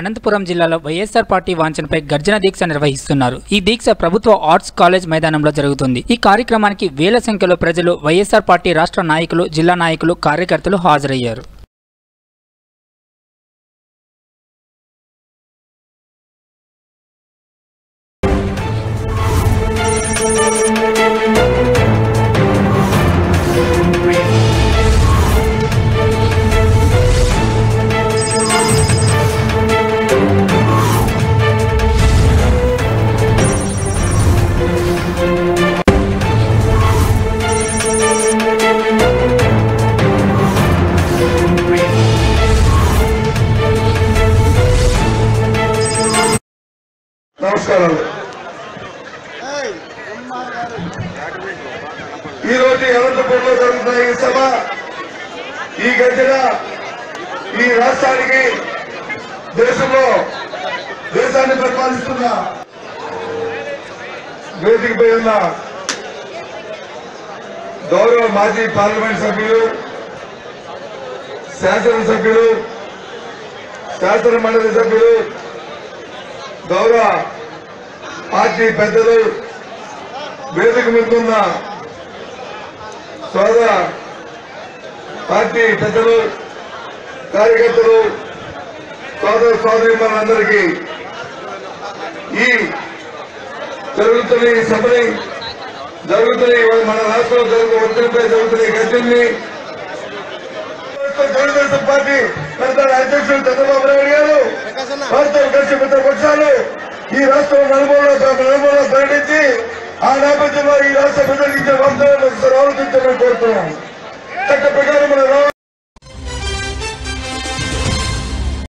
అనంతపురం జిల్లాలో వైఎస్ఆర్ పార్టీ వాంఛనపై గర్జన దీక్ష నిర్వహిస్తున్నారు. ఈ దీక్ష ప్రభుత్వ ఆర్ట్స్ కాలేజ్ మైదానంలో జరుగుతుంది. ఈ కార్యక్రమానికి వేల సంఖ్యలో ప్రజలు వైఎస్ఆర్ పార్టీ రాష్ట్ర నాయకులు జిల్లా నాయకులు కార్యకర్తలు హాజరయ్యారు. నమస్కారాలు. ఈరోజు రోజు జరుగుతున్న ఈ సభ ఈ గర్జన ఈ రాష్ట్రానికి దేశంలో దేశాన్ని పరిపాలిస్తున్న వేదికపై ఉన్న గౌరవ మాజీ పార్లమెంట్ సభ్యులు శాసనసభ్యులు శాసన మండలి సభ్యులు గౌరవ పార్టీ పెద్దలు వేదిక మీద ఉన్న సోదర పార్టీ పెద్దలు కార్యకర్తలు సోదర సోదరి మనందరికీ ఈ జరుగుతున్న ఈ సభని జరుగుతున్న మన రాష్ట్రంలో జరుగుతున్న ఒత్తిడిపై జరుగుతున్న ఈ తెలుగుదేశం పార్టీ ప్రధాన అధ్యక్షులు చంద్రబాబు నాయుడు గారు వారితో కలిసి పక్షాలు ఈ రాష్ట్రం నలుమూలలో నలుమూలలో ప్రకటించి ఆ నేపథ్యంలో ఈ రాష్ట్ర ప్రజలకు ఇచ్చే వాగ్దానాలను ఒకసారి ఆలోచించాలని కోరుతున్నాం.